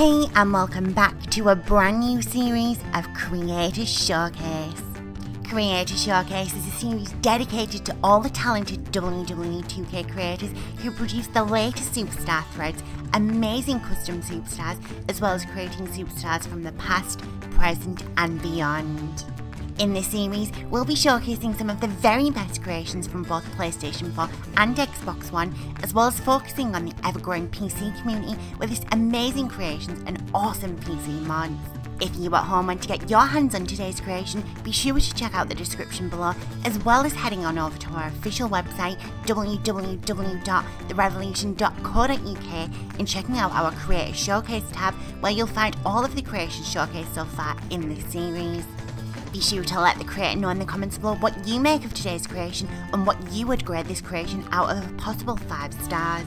Hey, and welcome back to a brand new series of Creator Showcase. Creator Showcase is a series dedicated to all the talented WWE 2K creators who produce the latest superstar threads, amazing custom superstars, as well as creating superstars from the past, present, and beyond. In this series, we'll be showcasing some of the very best creations from both PlayStation 4 and Xbox One, as well as focusing on the ever-growing PC community with its amazing creations and awesome PC mods. If you at home want to get your hands on today's creation, be sure to check out the description below, as well as heading on over to our official website www.therevelleution.co.uk and checking out our Creator Showcase tab, where you'll find all of the creations showcased so far in this series. Be sure to let the creator know in the comments below what you make of today's creation and what you would grade this creation out of a possible 5 stars.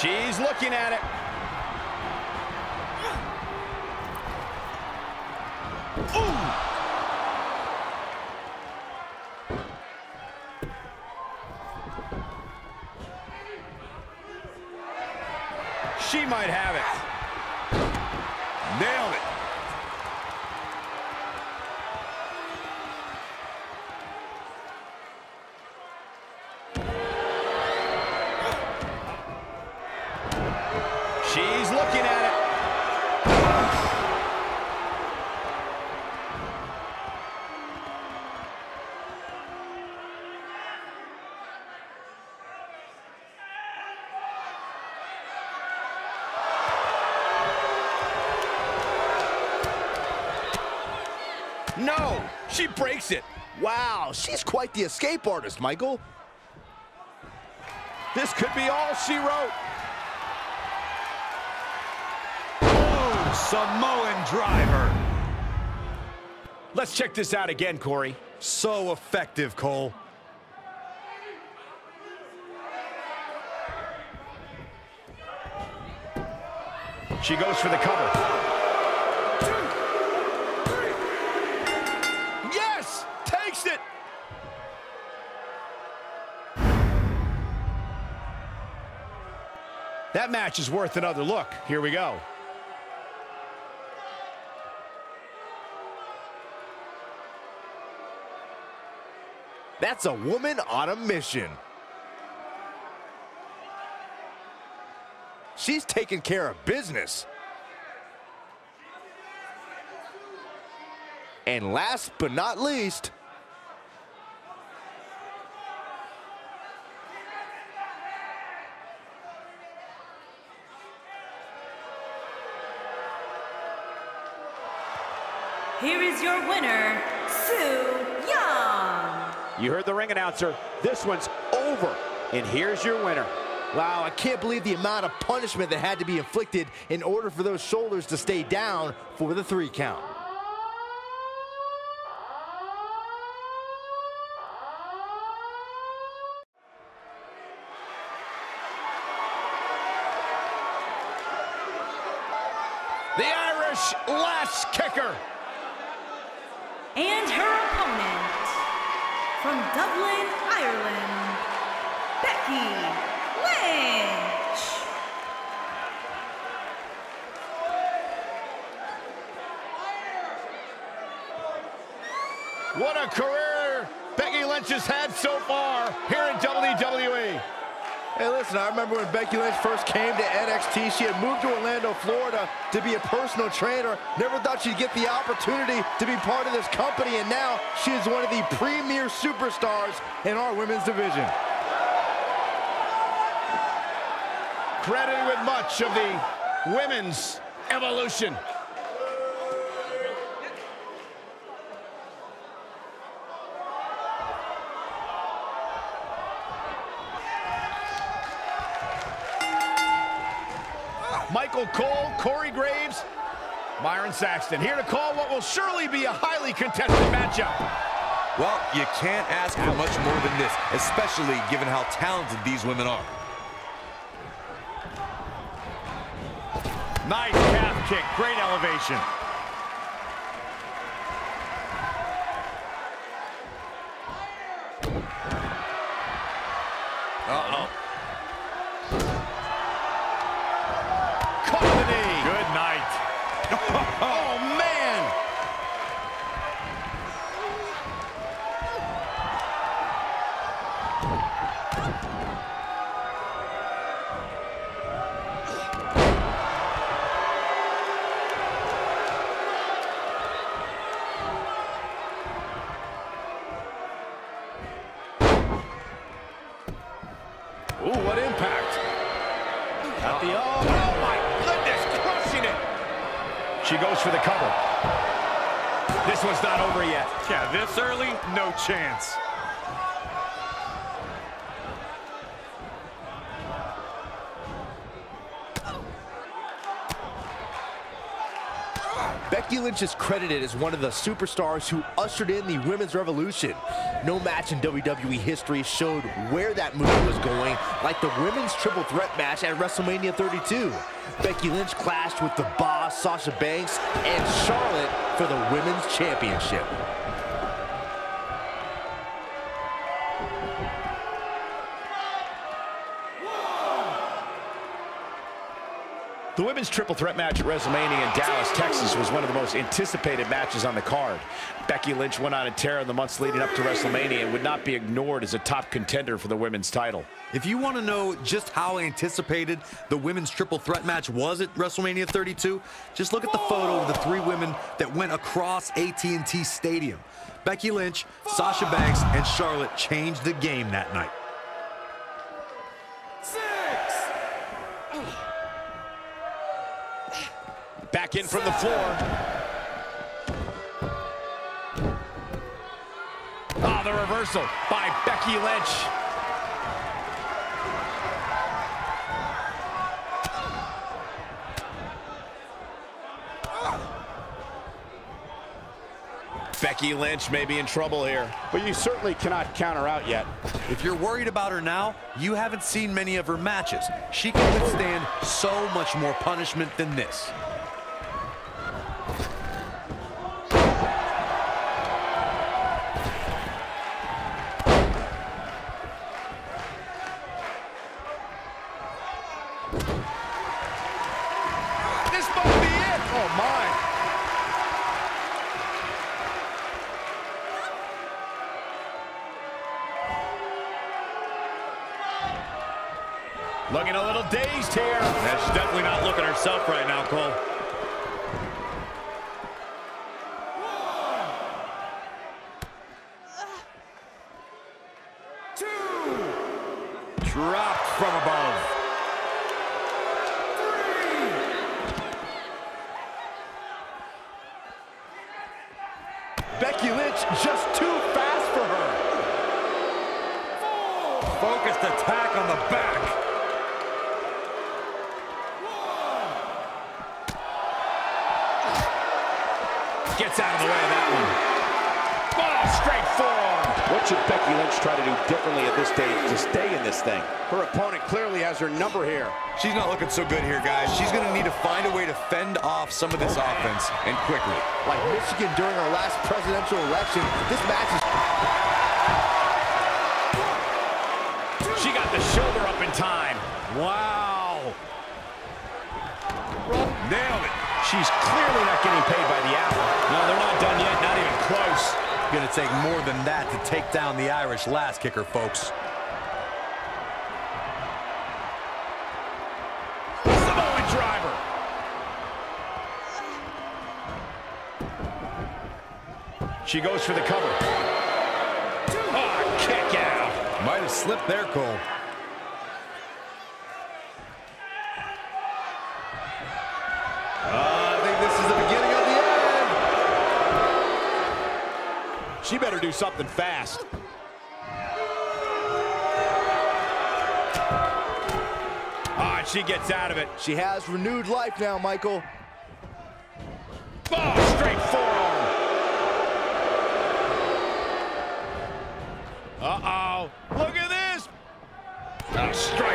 She's looking at it. Ooh. She might have Wow, she's quite the escape artist, Michael. This could be all she wrote. Oh, Samoan driver. Let's check this out again, Corey. So effective, Cole. She goes for the cover. That match is worth another look. Here we go. That's a woman on a mission. She's taking care of business. And last but not least, Here is your winner, Su Yung. You heard the ring announcer. This one's over. And here's your winner. Wow, I can't believe the amount of punishment that had to be inflicted in order for those shoulders to stay down for the three count. The Irish lass kicker. And her opponent, from Dublin, Ireland, Becky Lynch. What a career Becky Lynch has had so far here in WWE. Hey, listen, I remember when Becky Lynch first came to NXT, she had moved to Orlando, Florida to be a personal trainer. Never thought she'd get the opportunity to be part of this company, and now she is one of the premier superstars in our women's division. Credited with much of the women's evolution. Michael Cole, Corey Graves, Byron Saxton here to call what will surely be a highly contested matchup. Well, you can't ask for much more than this, especially given how talented these women are. Nice calf kick. Great elevation. Uh-oh. Caught the knee. Good night. Oh, man. Oh. She goes for the cover. This one's not over yet. Yeah, this early, no chance. Becky Lynch is credited as one of the superstars who ushered in the women's revolution. No match in WWE history showed where that movement was going, like the women's triple threat match at WrestleMania 32. Becky Lynch clashed with the boss, Sasha Banks, and Charlotte for the women's championship. The women's triple threat match at WrestleMania in Dallas, Texas was one of the most anticipated matches on the card. Becky Lynch went on a tear in the months leading up to WrestleMania and would not be ignored as a top contender for the women's title. If you want to know just how anticipated the women's triple threat match was at WrestleMania 32, just look at the photo of the three women that went across AT&T Stadium. Becky Lynch, Sasha Banks, and Charlotte changed the game that night. Back in from the floor. Oh, the reversal by Becky Lynch. Becky Lynch may be in trouble here. But you certainly cannot count her out yet. If you're worried about her now, you haven't seen many of her matches. She can withstand so much more punishment than this. This might be it. Oh, my. Looking a little dazed here. Yeah, she's definitely not looking herself right now, Cole. One, two. Dropped from above. It's just too fast for her. Focused attack on the back. Becky Lynch try to do differently at this stage to stay in this thing? Her opponent clearly has her number here. She's not looking so good here, guys. She's going to need to find a way to fend off some of this offense, and quickly. Like Michigan during our last presidential election, this match is... She got the shoulder up in time. Wow. Nailed it. She's clearly not getting paid by the hour. No, they're not done yet, not even close. Going to take more than that to take down the Irish lass kicker, folks. Samoan driver. She goes for the cover. Oh, kick out. Might have slipped there, Cole. I think this is the beginning of the end. She better do something fast. Ah, and she gets out of it. She has renewed life now, Michael. Oh, straight forearm. Uh-oh. Look at this. A striking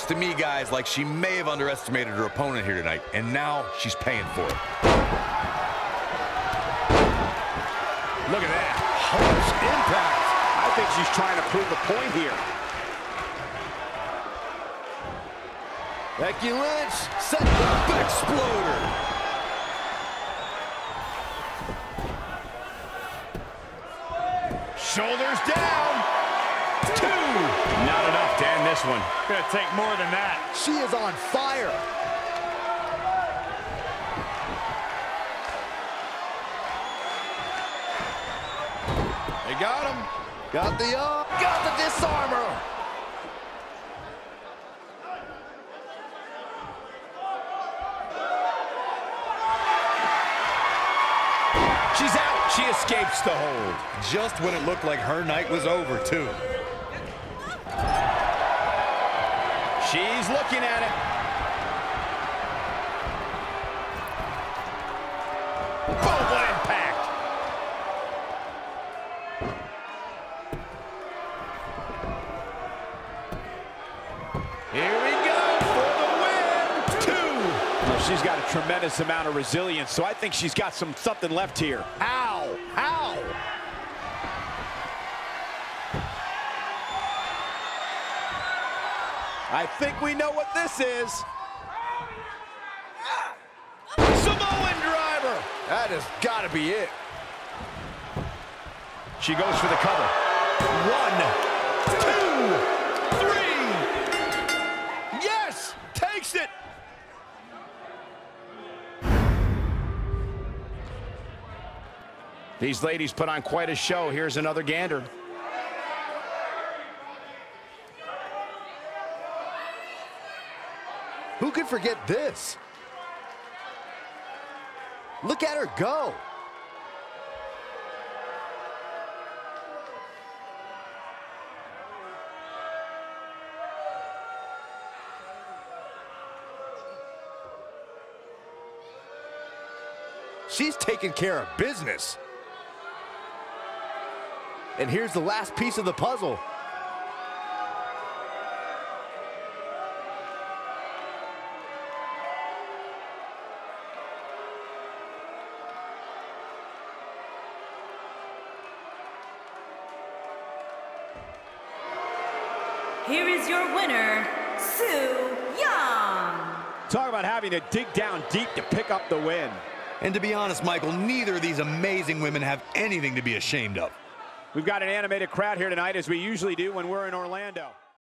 looks to me, guys, like she may have underestimated her opponent here tonight, and now she's paying for it. Look at that. Harsh impact. I think she's trying to prove a point here. Becky Lynch set the Exploder! Shoulders down. Two. Not enough to end this one. Gonna take more than that. She is on fire. They got him. Got the uh, got the Dis-arm-her. She's out. She escapes the hold. Just when it looked like her night was over, too. She's looking at it. Boom, what impact. Here we go for the win. Two. Well, she's got a tremendous amount of resilience, so I think she's got some something left here. Ow! I think we know what this is. Samoan driver. That has got to be it. She goes for the cover. One, two, three. Yes! Takes it! These ladies put on quite a show. Here's another gander. Who could forget this? Look at her go. She's taking care of business. And here's the last piece of the puzzle. Here is your winner, Su Yung. Talk about having to dig down deep to pick up the win. And to be honest, Michael, neither of these amazing women have anything to be ashamed of. We've got an animated crowd here tonight, as we usually do when we're in Orlando.